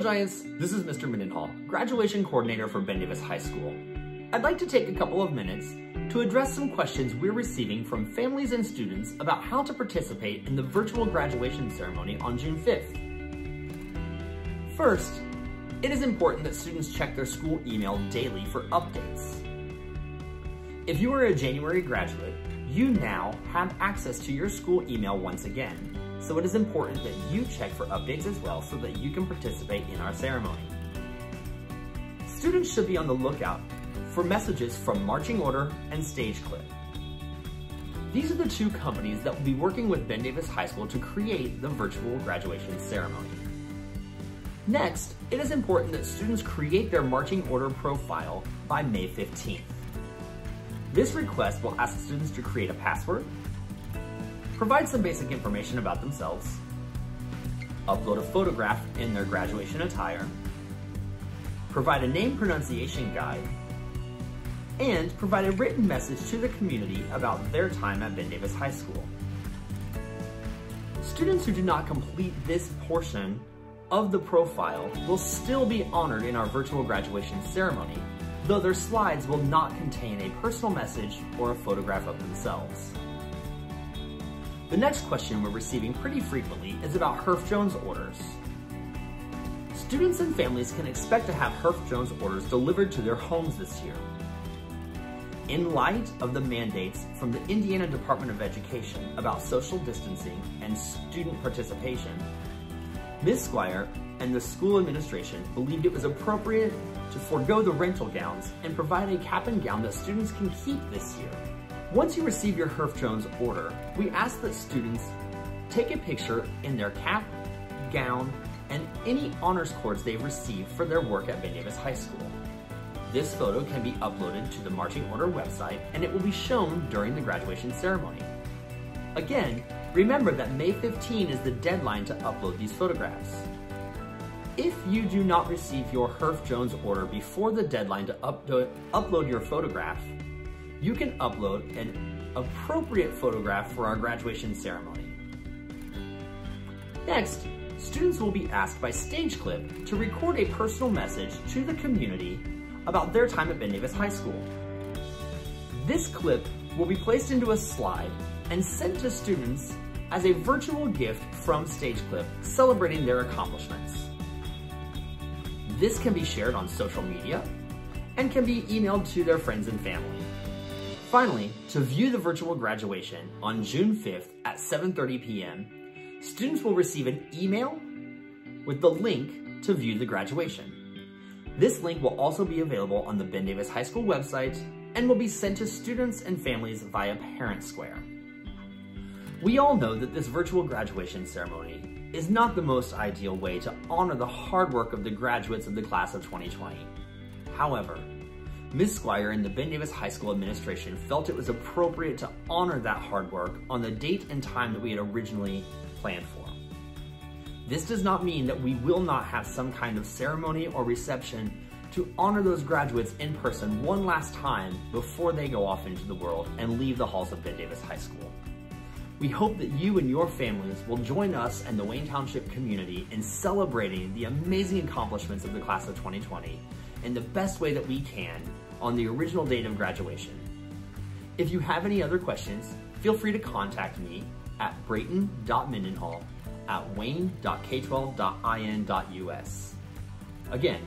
Giants, this is Mr. Mendenhall, Graduation Coordinator for Ben Davis High School. I'd like to take a couple of minutes to address some questions we're receiving from families and students about how to participate in the virtual graduation ceremony on June 5th. First, it is important that students check their school email daily for updates. If you are a January graduate, you now have access to your school email once again so it is important that you check for updates as well so that you can participate in our ceremony. Students should be on the lookout for messages from Marching Order and Stage Clip. These are the two companies that will be working with Ben Davis High School to create the virtual graduation ceremony. Next, it is important that students create their marching order profile by May 15th. This request will ask students to create a password, provide some basic information about themselves, upload a photograph in their graduation attire, provide a name pronunciation guide, and provide a written message to the community about their time at Ben Davis High School. Students who do not complete this portion of the profile will still be honored in our virtual graduation ceremony, though their slides will not contain a personal message or a photograph of themselves. The next question we're receiving pretty frequently is about Herff Jones orders. Students and families can expect to have Herff Jones orders delivered to their homes this year. In light of the mandates from the Indiana Department of Education about social distancing and student participation, Ms. Squire and the school administration believed it was appropriate to forego the rental gowns and provide a cap and gown that students can keep this year. Once you receive your Herff Jones order, we ask that students take a picture in their cap, gown, and any honors cords they've received for their work at Ben Davis High School. This photo can be uploaded to the Marching Order website and it will be shown during the graduation ceremony. Again, remember that May 15 is the deadline to upload these photographs. If you do not receive your Herff Jones order before the deadline to upload your photograph, you can upload an appropriate photograph for our graduation ceremony. Next, students will be asked by StageClip to record a personal message to the community about their time at Ben Davis High School. This clip will be placed into a slide and sent to students as a virtual gift from StageClip celebrating their accomplishments. This can be shared on social media and can be emailed to their friends and family. Finally, to view the virtual graduation on June 5th at 7.30 p.m., students will receive an email with the link to view the graduation. This link will also be available on the Ben Davis High School website and will be sent to students and families via Parent Square. We all know that this virtual graduation ceremony is not the most ideal way to honor the hard work of the graduates of the class of 2020. However, Ms. Squire and the Ben Davis High School administration felt it was appropriate to honor that hard work on the date and time that we had originally planned for. This does not mean that we will not have some kind of ceremony or reception to honor those graduates in person one last time before they go off into the world and leave the halls of Ben Davis High School. We hope that you and your families will join us and the Wayne Township community in celebrating the amazing accomplishments of the class of 2020 in the best way that we can on the original date of graduation. If you have any other questions, feel free to contact me at brayton.mendenhall at wayne.k12.in.us. Again,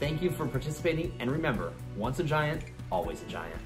thank you for participating and remember, once a giant, always a giant.